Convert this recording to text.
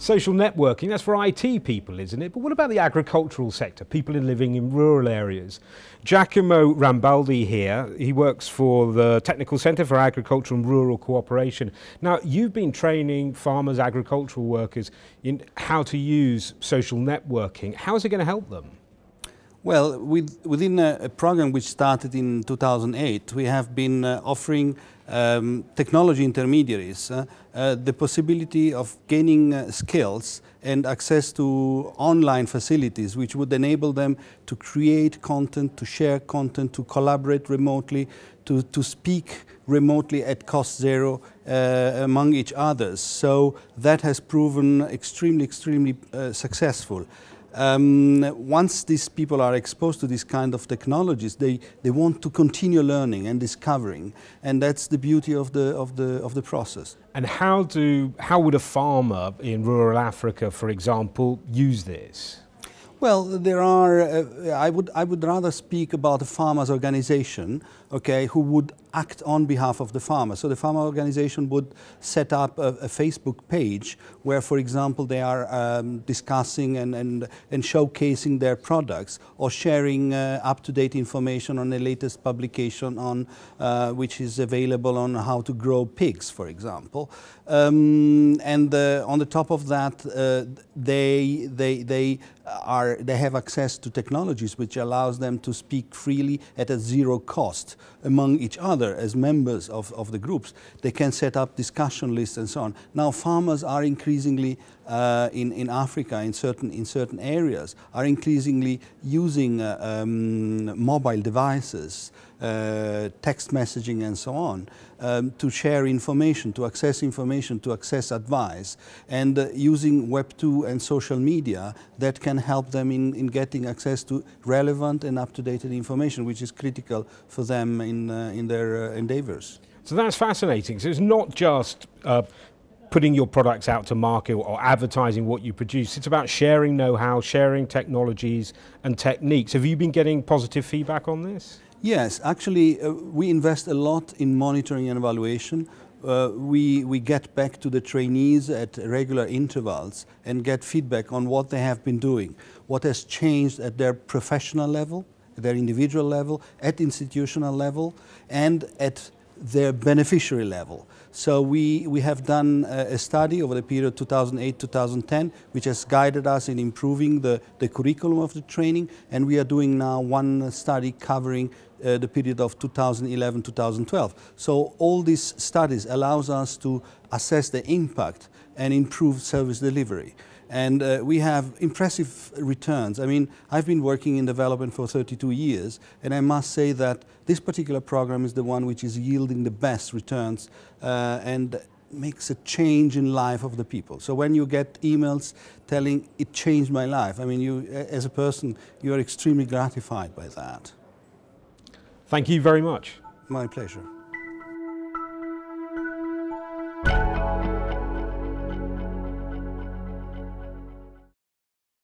social networking, that's for IT people, isn't it? But what about the agricultural sector, people living in rural areas? Giacomo Rambaldi here, he works for the Technical Centre for Agriculture and Rural Cooperation. Now, you've been training farmers, agricultural workers in how to use social networking. How is it going to help them? Well, with, within a, a, program which started in 2008, we have been uh, offering um, technology intermediaries uh, uh, the possibility of gaining uh, skills and access to online facilities which would enable them to create content, to share content, to collaborate remotely, to, to speak remotely at cost zero uh, among each others. So that has proven extremely, extremely uh, successful. Um, once these people are exposed to this kind of technologies, they, they want to continue learning and discovering, and that's the beauty of the, of the, of the process. And how, do, how would a farmer in rural Africa, for example, use this? Well, there are, uh, I, would, I would rather speak about a farmers organization, okay, who would act on behalf of the farmer. So the farmer organization would set up a, a Facebook page where, for example, they are um, discussing and, and, and showcasing their products or sharing uh, up-to-date information on the latest publication on uh, which is available on how to grow pigs, for example. Um, and uh, on the top of that, uh, they, they, they are they have access to technologies which allows them to speak freely at a zero cost among each other as members of, of the groups. They can set up discussion lists and so on. Now farmers are increasingly uh, in, in Africa, in certain, in certain areas, are increasingly using uh, um, mobile devices, uh, text messaging and so on, um, to share information, to access information, to access advice, and uh, using Web2 and social media that can help them in, in getting access to relevant and up-to-date information, which is critical for them in, uh, in their uh, endeavors. So that's fascinating. So it's not just uh, putting your products out to market or advertising what you produce. It's about sharing know-how, sharing technologies and techniques. Have you been getting positive feedback on this? Yes, actually uh, we invest a lot in monitoring and evaluation. Uh, we, we get back to the trainees at regular intervals and get feedback on what they have been doing, what has changed at their professional level, their individual level, at institutional level, and at their beneficiary level. So we, we have done a, a study over the period 2008-2010 which has guided us in improving the, the curriculum of the training and we are doing now one study covering uh, the period of 2011-2012. So all these studies allows us to assess the impact and improve service delivery. And uh, we have impressive returns. I mean, I've been working in development for 32 years, and I must say that this particular program is the one which is yielding the best returns uh, and makes a change in life of the people. So when you get emails telling it changed my life, I mean, you as a person, you are extremely gratified by that. Thank you very much. My pleasure.